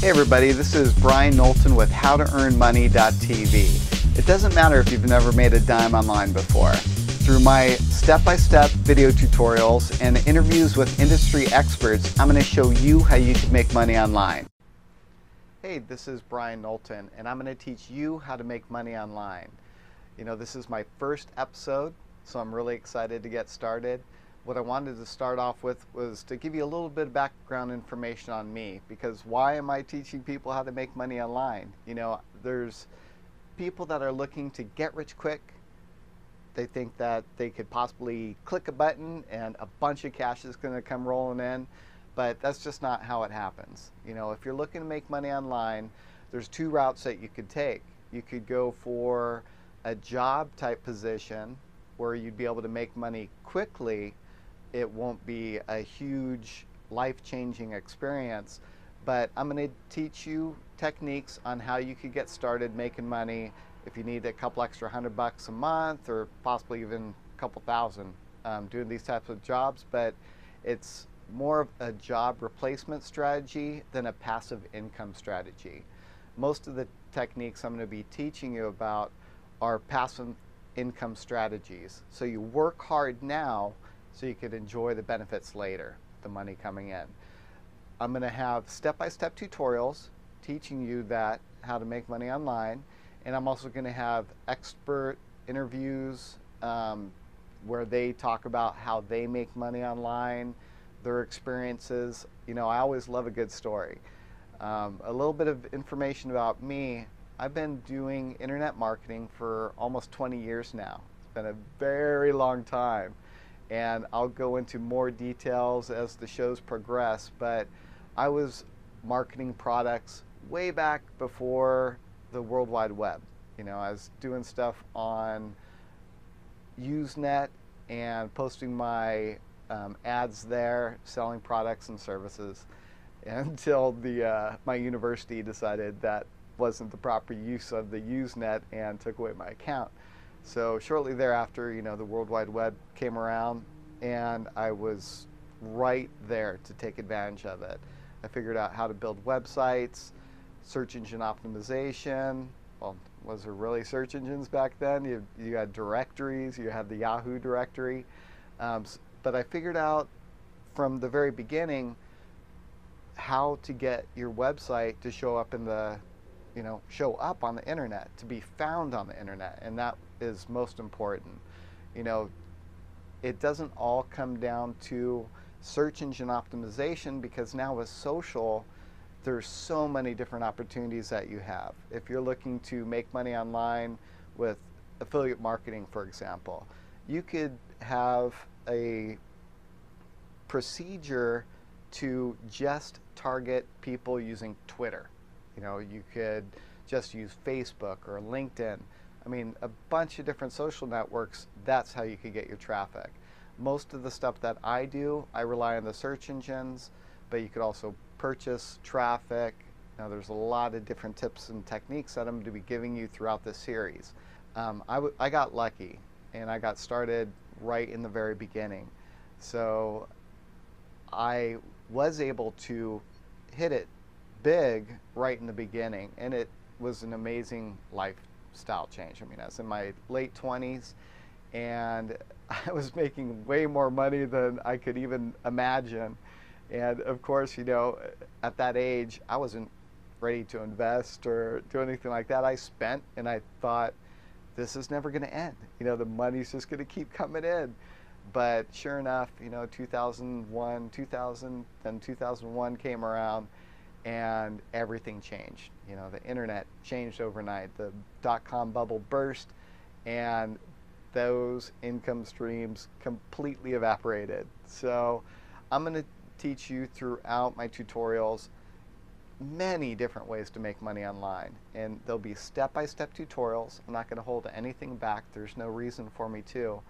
Hey everybody, this is Bryan Knowlton with HowToEarnMoney.tv. It doesn't matter if you've never made a dime online before. Through my step-by-step -step video tutorials and interviews with industry experts, I'm going to show you how you can make money online. Hey, this is Bryan Knowlton, and I'm going to teach you how to make money online. You know, this is my first episode, so I'm really excited to get started what I wanted to start off with was to give you a little bit of background information on me because why am I teaching people how to make money online? You know, there's people that are looking to get rich quick. They think that they could possibly click a button and a bunch of cash is going to come rolling in, but that's just not how it happens. You know, if you're looking to make money online, there's two routes that you could take. You could go for a job type position where you'd be able to make money quickly it won't be a huge life-changing experience but I'm going to teach you techniques on how you could get started making money if you need a couple extra hundred bucks a month or possibly even a couple thousand um, doing these types of jobs but it's more of a job replacement strategy than a passive income strategy. Most of the techniques I'm going to be teaching you about are passive income strategies. So you work hard now so you could enjoy the benefits later, the money coming in. I'm going to have step-by-step -step tutorials teaching you that, how to make money online, and I'm also going to have expert interviews um, where they talk about how they make money online, their experiences. You know, I always love a good story. Um, a little bit of information about me. I've been doing internet marketing for almost 20 years now. It's been a very long time and I'll go into more details as the shows progress, but I was marketing products way back before the World Wide Web. You know, I was doing stuff on Usenet and posting my um, ads there, selling products and services until the uh, my university decided that wasn't the proper use of the Usenet and took away my account. So shortly thereafter, you know, the World Wide Web came around and I was right there to take advantage of it. I figured out how to build websites, search engine optimization. Well, was there really search engines back then? You, you had directories, you had the Yahoo directory. Um, but I figured out from the very beginning how to get your website to show up in the you know show up on the internet to be found on the internet and that is most important. You know it doesn't all come down to search engine optimization because now with social there's so many different opportunities that you have. If you're looking to make money online with affiliate marketing for example you could have a procedure to just target people using Twitter you know you could just use Facebook or LinkedIn I mean, a bunch of different social networks, that's how you could get your traffic. Most of the stuff that I do, I rely on the search engines, but you could also purchase traffic. Now, there's a lot of different tips and techniques that I'm going to be giving you throughout this series. Um, I, I got lucky, and I got started right in the very beginning. So I was able to hit it big right in the beginning, and it was an amazing lifestyle change. I mean, I was in my late 20s and I was making way more money than I could even imagine. And of course, you know, at that age, I wasn't ready to invest or do anything like that. I spent and I thought, this is never going to end. You know, the money's just going to keep coming in. But sure enough, you know, 2001, 2000, then 2001 came around and everything changed. You know, the internet changed overnight. The dot-com bubble burst, and those income streams completely evaporated. So I'm going to teach you throughout my tutorials many different ways to make money online. And there'll be step-by-step tutorials. I'm not going to hold anything back. There's no reason for me to.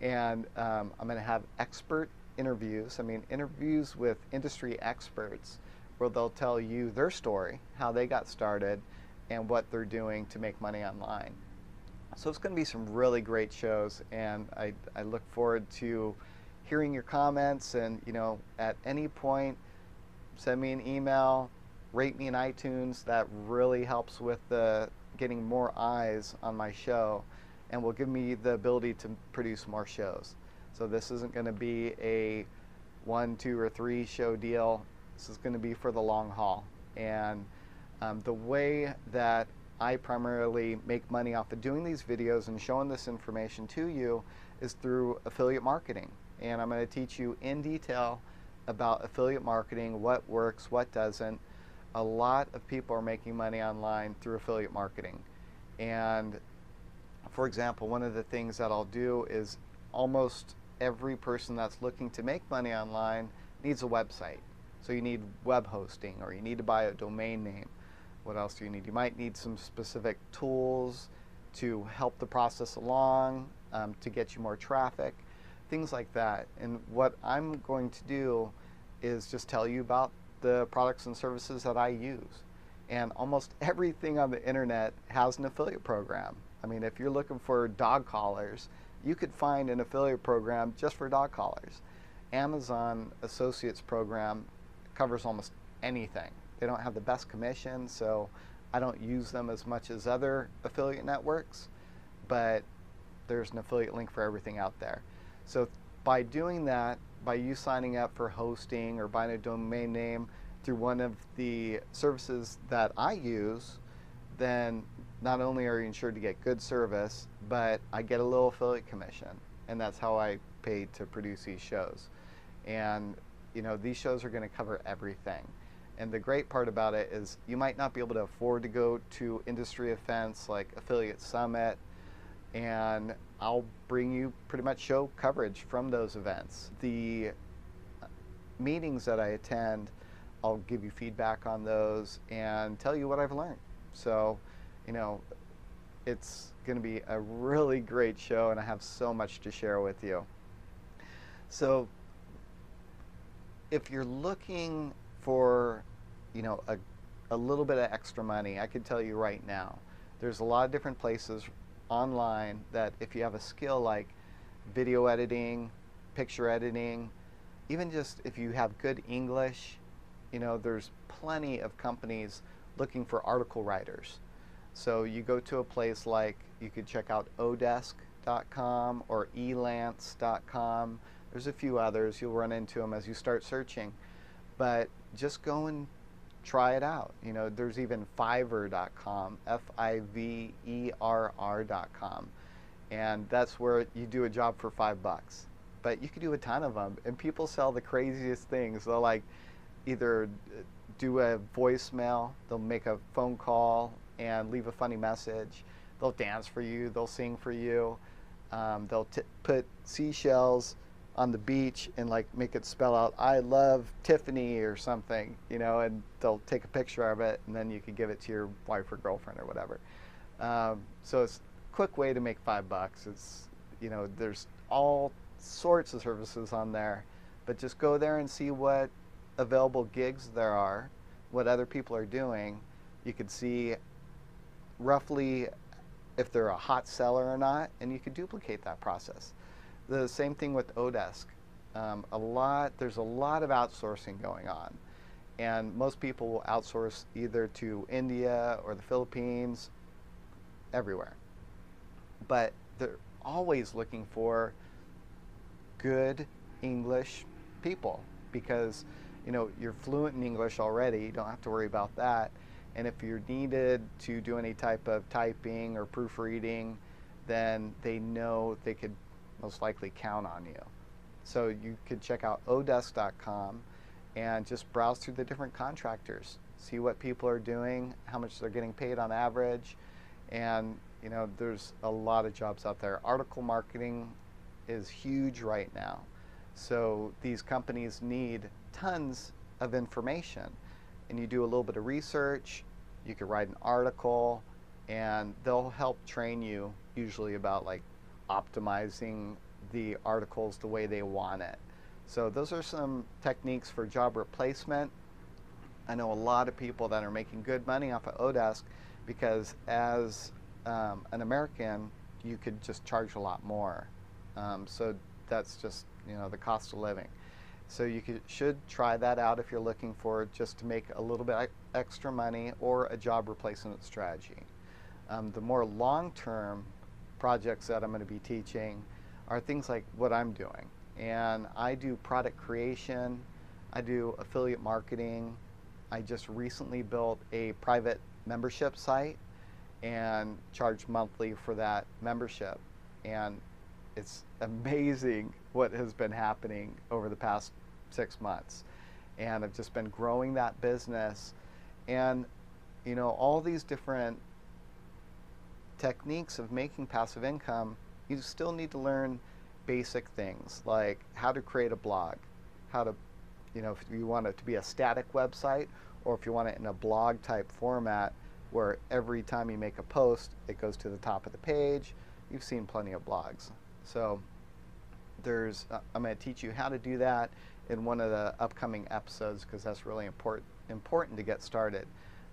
And um, I'm going to have expert interviews. I mean, interviews with industry experts where they'll tell you their story, how they got started, and what they're doing to make money online. So it's going to be some really great shows, and I, I look forward to hearing your comments. And you know, at any point, send me an email, rate me in iTunes. That really helps with the getting more eyes on my show and will give me the ability to produce more shows. So this isn't going to be a one, two, or three show deal. This is going to be for the long haul. And um, the way that I primarily make money off of doing these videos and showing this information to you is through affiliate marketing. And I'm going to teach you in detail about affiliate marketing, what works, what doesn't. A lot of people are making money online through affiliate marketing. And for example, one of the things that I'll do is almost every person that's looking to make money online needs a website. So you need web hosting or you need to buy a domain name. What else do you need? You might need some specific tools to help the process along, um, to get you more traffic, things like that. And what I'm going to do is just tell you about the products and services that I use. And almost everything on the internet has an affiliate program. I mean, if you're looking for dog collars, you could find an affiliate program just for dog collars. Amazon Associates program covers almost anything. They don't have the best commission, so I don't use them as much as other affiliate networks, but there's an affiliate link for everything out there. So by doing that, by you signing up for hosting or buying a domain name through one of the services that I use, then not only are you insured to get good service, but I get a little affiliate commission. And that's how I pay to produce these shows. And, you know, these shows are going to cover everything. And the great part about it is you might not be able to afford to go to industry events like Affiliate Summit, and I'll bring you pretty much show coverage from those events. The uh, meetings that I attend, I'll give you feedback on those and tell you what I've learned. So, you know, it's going to be a really great show, and I have so much to share with you. So, if you're looking for, you know, a, a little bit of extra money, I can tell you right now, there's a lot of different places online that if you have a skill like video editing, picture editing, even just if you have good English, you know, there's plenty of companies looking for article writers. So you go to a place like you could check out odesk.com or elance.com. There's a few others. You'll run into them as you start searching. But just go and try it out. You know, there's even Fiverr.com, F-I-V-E-R-R.com, and that's where you do a job for five bucks. But you could do a ton of them, and people sell the craziest things. They'll like either do a voicemail, they'll make a phone call and leave a funny message. They'll dance for you, they'll sing for you. Um, they'll put seashells on the beach and like make it spell out I love Tiffany or something, you know, and they'll take a picture of it and then you can give it to your wife or girlfriend or whatever. Um, so it's a quick way to make five bucks. It's you know there's all sorts of services on there, but just go there and see what available gigs there are, what other people are doing. You could see roughly if they're a hot seller or not, and you could duplicate that process. The same thing with Odesk. Um, a lot, there's a lot of outsourcing going on, and most people will outsource either to India or the Philippines, everywhere. But they're always looking for good English people because you know you're fluent in English already. You don't have to worry about that. And if you're needed to do any type of typing or proofreading, then they know they could most likely count on you. So you could check out odesk.com and just browse through the different contractors, see what people are doing, how much they're getting paid on average, and you know there's a lot of jobs out there. Article marketing is huge right now. So these companies need tons of information. And you do a little bit of research, you could write an article, and they'll help train you usually about like optimizing the articles the way they want it. So those are some techniques for job replacement. I know a lot of people that are making good money off of Odesk because as um, an American, you could just charge a lot more. Um, so that's just you know the cost of living. So you could, should try that out if you're looking for just to make a little bit extra money or a job replacement strategy. Um, the more long-term projects that I'm going to be teaching are things like what I'm doing. And I do product creation, I do affiliate marketing. I just recently built a private membership site and charge monthly for that membership. And it's amazing what has been happening over the past six months. And I've just been growing that business. And, you know, all these different techniques of making passive income, you still need to learn basic things like how to create a blog, how to, you know, if you want it to be a static website or if you want it in a blog type format where every time you make a post, it goes to the top of the page. You've seen plenty of blogs. So there's, uh, I'm going to teach you how to do that in one of the upcoming episodes because that's really important important to get started.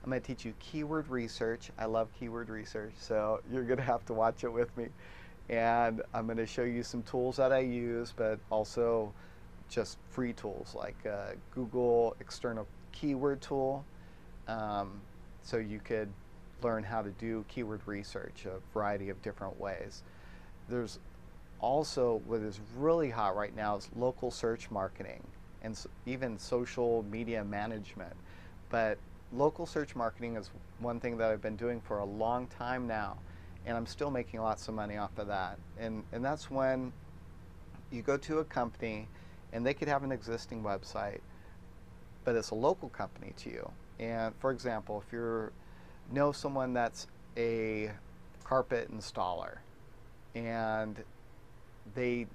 I'm going to teach you keyword research. I love keyword research, so you're going to have to watch it with me. And I'm going to show you some tools that I use, but also just free tools like Google external keyword tool. Um, so you could learn how to do keyword research a variety of different ways. There's also what is really hot right now is local search marketing and even social media management. But local search marketing is one thing that I've been doing for a long time now, and I'm still making lots of money off of that. And, and that's when you go to a company and they could have an existing website, but it's a local company to you. And for example, if you know someone that's a carpet installer and they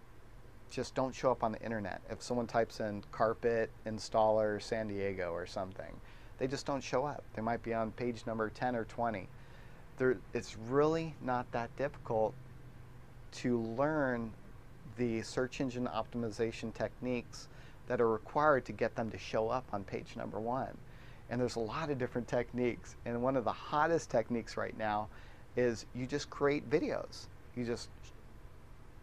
just don't show up on the internet. If someone types in carpet installer San Diego or something, they just don't show up. They might be on page number 10 or 20. There, it's really not that difficult to learn the search engine optimization techniques that are required to get them to show up on page number one. And there's a lot of different techniques. And one of the hottest techniques right now is you just create videos. You just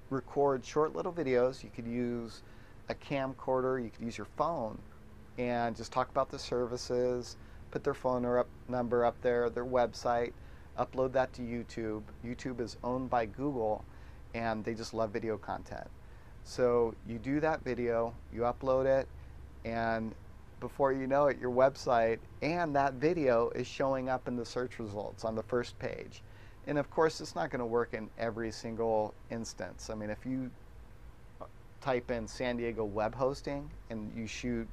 record short little videos. You could use a camcorder, you could use your phone and just talk about the services, put their phone up, number up there, their website, upload that to YouTube. YouTube is owned by Google and they just love video content. So you do that video, you upload it, and before you know it, your website and that video is showing up in the search results on the first page. And of course, it's not going to work in every single instance. I mean, if you uh, type in San Diego web hosting and you shoot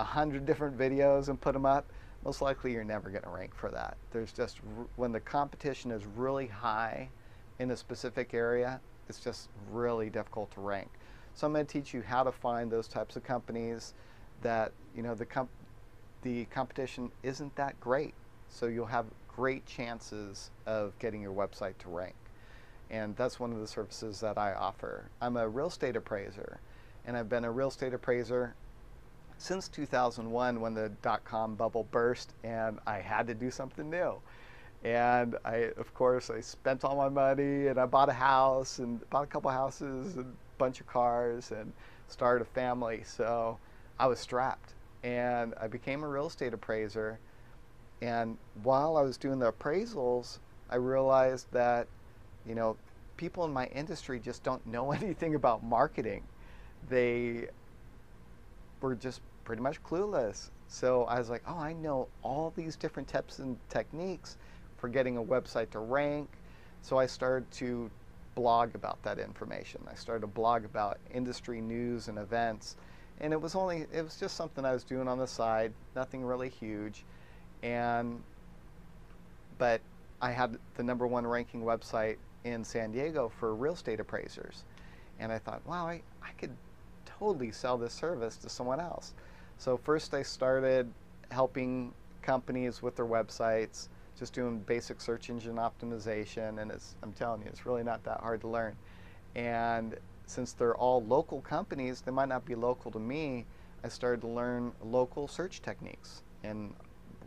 a hundred different videos and put them up, most likely you're never going to rank for that. There's just, when the competition is really high in a specific area, it's just really difficult to rank. So I'm going to teach you how to find those types of companies that, you know, the, comp the competition isn't that great. So you'll have great chances of getting your website to rank. And that's one of the services that I offer. I'm a real estate appraiser, and I've been a real estate appraiser since 2001 when the dot-com bubble burst and I had to do something new. And I, of course, I spent all my money and I bought a house and bought a couple houses and a bunch of cars and started a family. So I was strapped and I became a real estate appraiser and while I was doing the appraisals, I realized that, you know, people in my industry just don't know anything about marketing. They were just pretty much clueless. So I was like, oh, I know all these different tips and techniques for getting a website to rank. So I started to blog about that information. I started to blog about industry news and events. And it was only, it was just something I was doing on the side, nothing really huge and but I had the number one ranking website in San Diego for real estate appraisers. And I thought, wow, I, I could totally sell this service to someone else. So first I started helping companies with their websites, just doing basic search engine optimization. And it's, I'm telling you, it's really not that hard to learn. And since they're all local companies, they might not be local to me, I started to learn local search techniques. And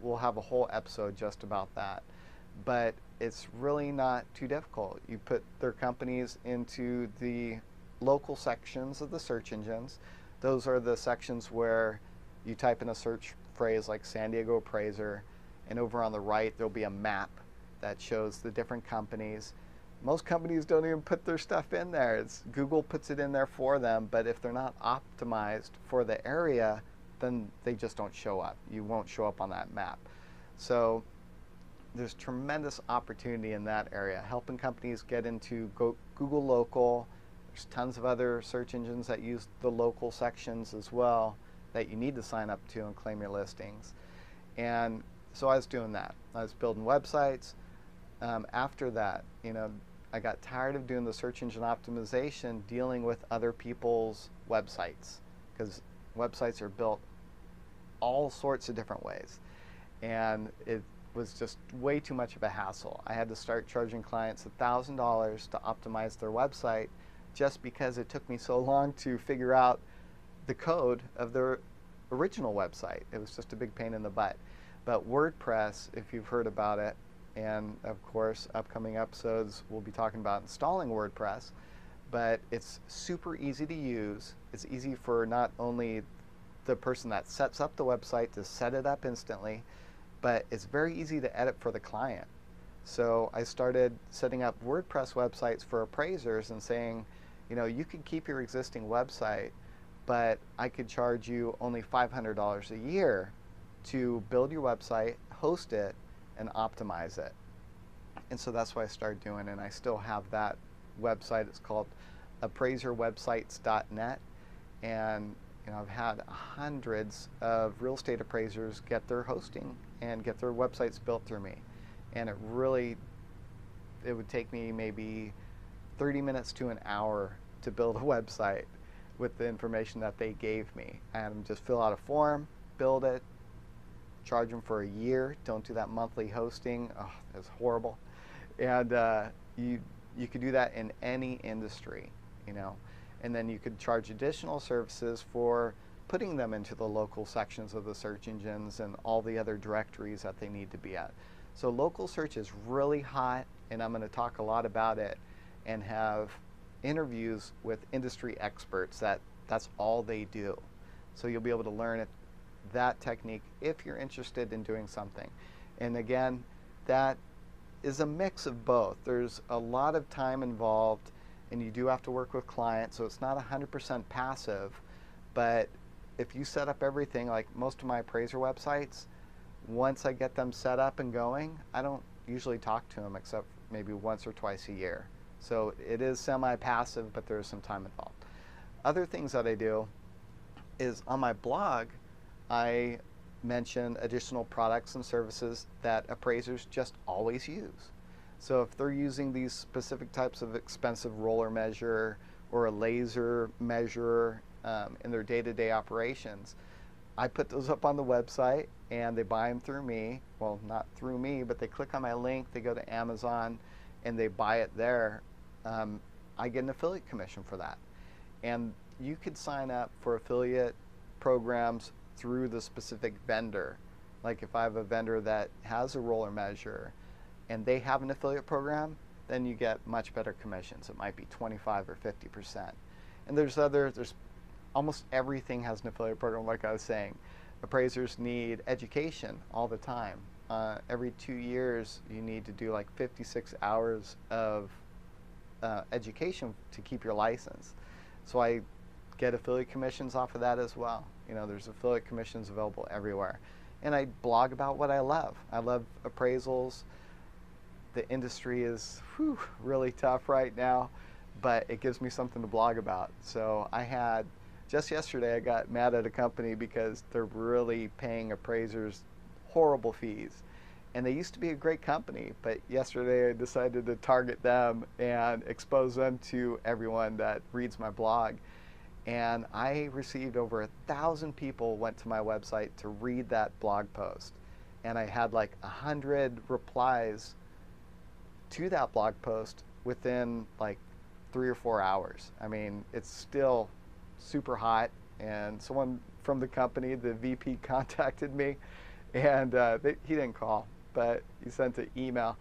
we'll have a whole episode just about that. But it's really not too difficult. You put their companies into the local sections of the search engines. Those are the sections where you type in a search phrase like San Diego appraiser, and over on the right there'll be a map that shows the different companies. Most companies don't even put their stuff in there. It's, Google puts it in there for them, but if they're not optimized for the area, then they just don't show up. You won't show up on that map. So there's tremendous opportunity in that area, helping companies get into Google Local. There's tons of other search engines that use the local sections as well that you need to sign up to and claim your listings. And so I was doing that. I was building websites. Um, after that, you know, I got tired of doing the search engine optimization, dealing with other people's websites, because websites are built all sorts of different ways, and it was just way too much of a hassle. I had to start charging clients $1,000 to optimize their website just because it took me so long to figure out the code of their original website. It was just a big pain in the butt. But WordPress, if you've heard about it, and of course, upcoming episodes we'll be talking about installing WordPress, but it's super easy to use. It's easy for not only the person that sets up the website to set it up instantly, but it's very easy to edit for the client. So I started setting up WordPress websites for appraisers and saying, you know, you could keep your existing website, but I could charge you only $500 a year to build your website, host it, and optimize it. And so that's what I started doing, and I still have that website. It's called appraiserwebsites.net, and you know, I've had hundreds of real estate appraisers get their hosting and get their websites built through me. And it really, it would take me maybe 30 minutes to an hour to build a website with the information that they gave me. And just fill out a form, build it, charge them for a year. Don't do that monthly hosting. Oh, that's horrible. And uh, you you could do that in any industry, you know and then you could charge additional services for putting them into the local sections of the search engines and all the other directories that they need to be at. So local search is really hot and I'm going to talk a lot about it and have interviews with industry experts that that's all they do. So you'll be able to learn that technique if you're interested in doing something. And again, that is a mix of both. There's a lot of time involved and you do have to work with clients, so it's not 100% passive. But if you set up everything, like most of my appraiser websites, once I get them set up and going, I don't usually talk to them except maybe once or twice a year. So it is semi passive, but there's some time involved. Other things that I do is on my blog, I mention additional products and services that appraisers just always use. So if they're using these specific types of expensive roller measure or a laser measure um, in their day-to-day operations, I put those up on the website and they buy them through me. Well, not through me, but they click on my link, they go to Amazon and they buy it there. Um, I get an affiliate commission for that. And you could sign up for affiliate programs through the specific vendor. Like if I have a vendor that has a roller measure and they have an affiliate program, then you get much better commissions. It might be 25 or 50 percent. And there's other there's almost everything has an affiliate program. Like I was saying, appraisers need education all the time. Uh, every two years, you need to do like 56 hours of uh, education to keep your license. So I get affiliate commissions off of that as well. You know, there's affiliate commissions available everywhere. And I blog about what I love. I love appraisals the industry is whew, really tough right now, but it gives me something to blog about. So I had just yesterday I got mad at a company because they're really paying appraisers horrible fees. And they used to be a great company, but yesterday I decided to target them and expose them to everyone that reads my blog. And I received over a thousand people went to my website to read that blog post. And I had like a hundred replies to that blog post within like three or four hours. I mean, it's still super hot. And someone from the company, the VP, contacted me, and uh, they, he didn't call, but he sent an email.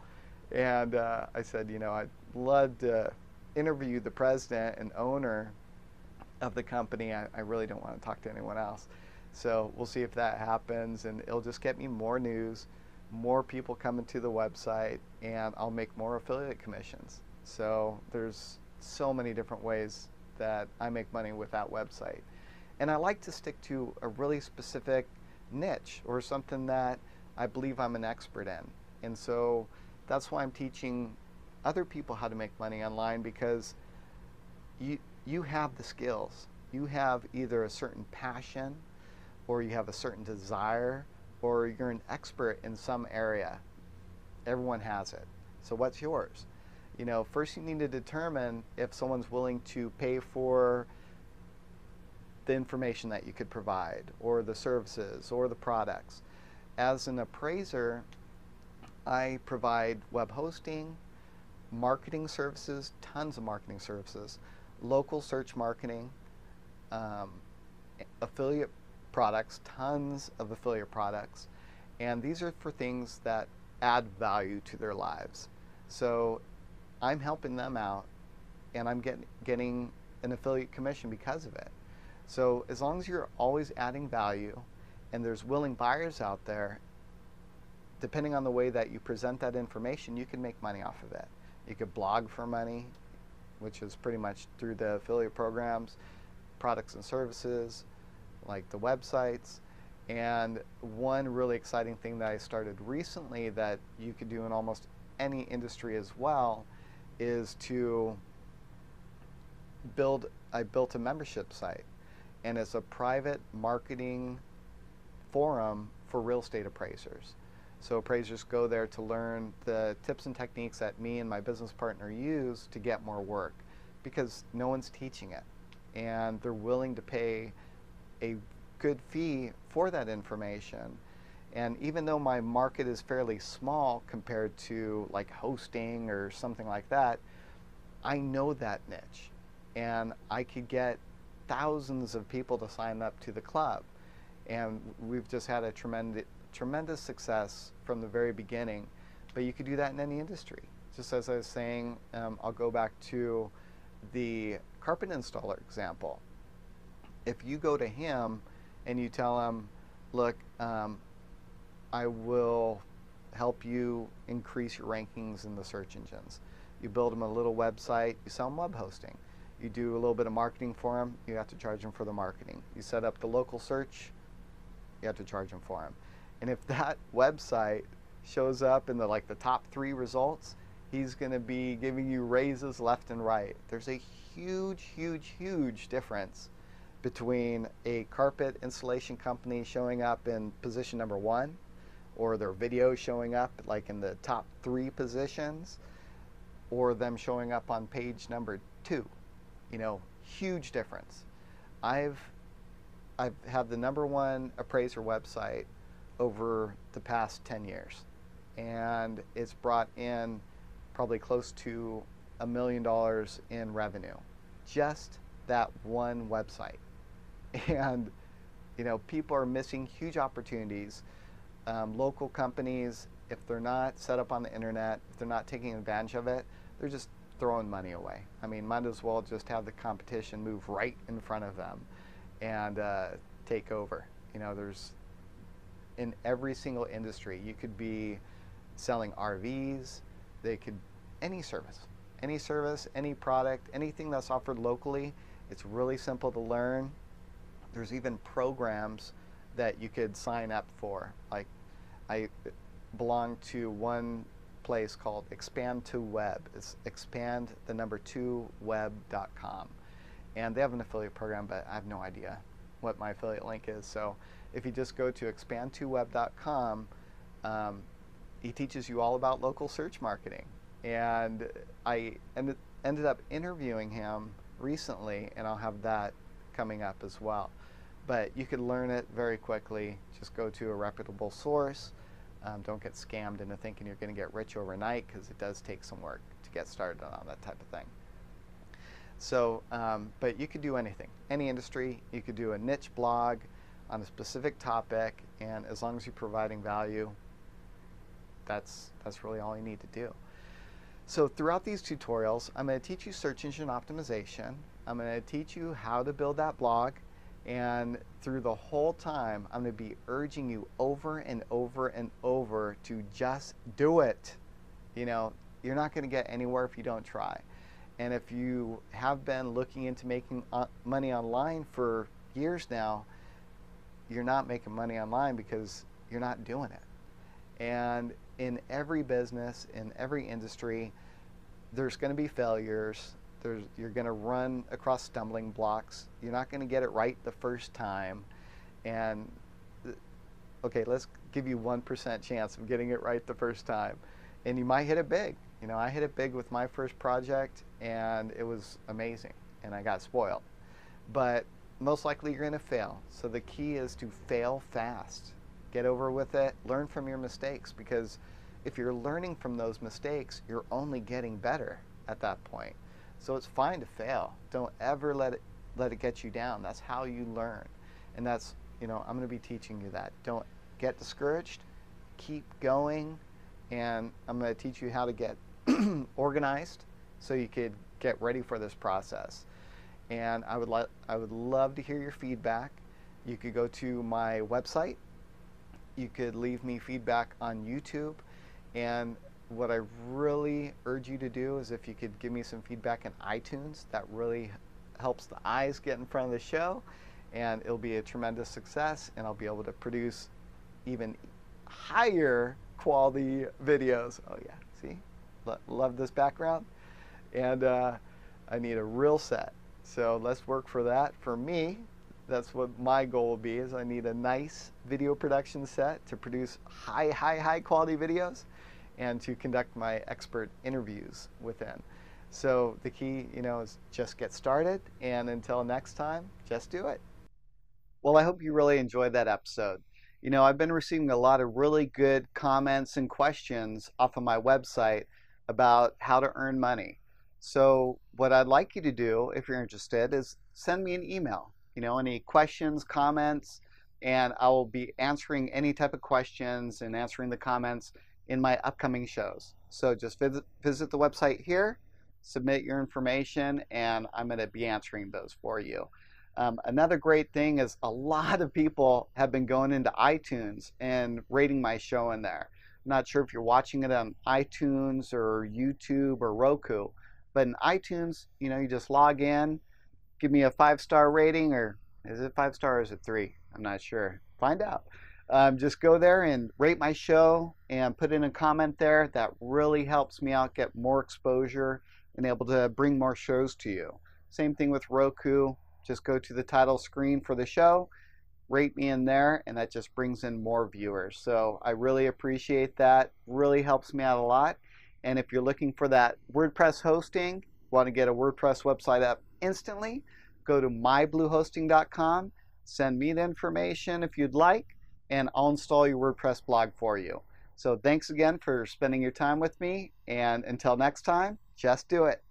And uh, I said, you know, I'd love to interview the president and owner of the company. I, I really don't want to talk to anyone else. So we'll see if that happens, and it'll just get me more news, more people coming to the website, and I'll make more affiliate commissions. So there's so many different ways that I make money with that website. And I like to stick to a really specific niche or something that I believe I'm an expert in. And so that's why I'm teaching other people how to make money online because you you have the skills. You have either a certain passion or you have a certain desire or you're an expert in some area. Everyone has it. So what's yours? You know, first you need to determine if someone's willing to pay for the information that you could provide or the services or the products. As an appraiser, I provide web hosting, marketing services, tons of marketing services, local search marketing, um, affiliate products, tons of affiliate products, and these are for things that add value to their lives. So I'm helping them out, and I'm get, getting an affiliate commission because of it. So as long as you're always adding value and there's willing buyers out there, depending on the way that you present that information, you can make money off of it. You could blog for money, which is pretty much through the affiliate programs, products and services, like the websites. And one really exciting thing that I started recently that you could do in almost any industry as well is to build, I built a membership site and it's a private marketing forum for real estate appraisers. So appraisers go there to learn the tips and techniques that me and my business partner use to get more work because no one's teaching it. And they're willing to pay a good fee for that information. And even though my market is fairly small compared to like hosting or something like that, I know that niche. And I could get thousands of people to sign up to the club. And we've just had a tremendous, tremendous success from the very beginning. But you could do that in any industry. Just as I was saying, um, I'll go back to the carpet installer example. If you go to him and you tell him, look, um, I will help you increase your rankings in the search engines. You build him a little website, you sell him web hosting you do a little bit of marketing for them, you have to charge them for the marketing. You set up the local search, you have to charge them for them. And if that website shows up in the like the top three results, he's going to be giving you raises left and right. There's a huge, huge, huge difference between a carpet installation company showing up in position number one or their video showing up like in the top three positions or them showing up on page number two you know, huge difference. I've I've had the number one appraiser website over the past 10 years, and it's brought in probably close to a million dollars in revenue. Just that one website. And, you know, people are missing huge opportunities. Um, local companies, if they're not set up on the internet, if they're not taking advantage of it, they're just throwing money away. I mean, might as well just have the competition move right in front of them and uh, take over. You know, there's in every single industry, you could be selling RVs, they could, any service, any service, any product, anything that's offered locally. It's really simple to learn. There's even programs that you could sign up for. Like, I belong to one place called Expand to Web. It's expand the number two web.com. And they have an affiliate program, but I have no idea what my affiliate link is. So if you just go to expand2web.com, um, he teaches you all about local search marketing. And I ended, ended up interviewing him recently, and I'll have that coming up as well. But you could learn it very quickly. Just go to a reputable source. Um, don't get scammed into thinking you're going to get rich overnight because it does take some work to get started on that type of thing. So, um, but you could do anything, any industry. You could do a niche blog on a specific topic, and as long as you're providing value, that's that's really all you need to do. So throughout these tutorials, I'm going to teach you search engine optimization. I'm going to teach you how to build that blog. And through the whole time, I'm going to be urging you over and over and over to just do it. You know, you're not going to get anywhere if you don't try. And if you have been looking into making uh, money online for years now, you're not making money online because you're not doing it. And in every business, in every industry, there's going to be failures. There's, you're going to run across stumbling blocks. You're not going to get it right the first time. And okay, let's give you 1% chance of getting it right the first time. And you might hit it big. You know, I hit it big with my first project and it was amazing and I got spoiled. But most likely you're going to fail. So the key is to fail fast get over with it, learn from your mistakes because if you're learning from those mistakes, you're only getting better at that point. So it's fine to fail. Don't ever let it let it get you down. That's how you learn. And that's, you know, I'm going to be teaching you that. Don't get discouraged. Keep going and I'm going to teach you how to get organized so you could get ready for this process. And I would I would love to hear your feedback. You could go to my website you could leave me feedback on YouTube. And what I really urge you to do is if you could give me some feedback in iTunes, that really helps the eyes get in front of the show and it'll be a tremendous success and I'll be able to produce even higher quality videos. Oh yeah? Love this background. And uh, I need a real set. So let's work for that. For me, that's what my goal will be is I need a nice video production set to produce high, high, high quality videos and to conduct my expert interviews within. So the key, you know, is just get started and until next time, just do it. Well, I hope you really enjoyed that episode. You know, I've been receiving a lot of really good comments and questions off of my website about how to earn money. So what I'd like you to do, if you're interested, is send me an email you know, any questions, comments, and I will be answering any type of questions and answering the comments in my upcoming shows. So just visit, visit the website here, submit your information, and I'm going to be answering those for you. Um, another great thing is a lot of people have been going into iTunes and rating my show in there. I'm not sure if you're watching it on iTunes or YouTube or Roku, but in iTunes, you know, you just log in, give me a five star rating, or is it five star or is it three? I'm not sure. Find out. Um, just go there and rate my show and put in a comment there. That really helps me out get more exposure and able to bring more shows to you. Same thing with Roku. Just go to the title screen for the show, rate me in there, and that just brings in more viewers. So I really appreciate that. Really helps me out a lot. And if you're looking for that WordPress hosting, want to get a WordPress website up instantly, go to mybluehosting.com, send me the information if you'd like, and I'll install your WordPress blog for you. So thanks again for spending your time with me, and until next time, just do it.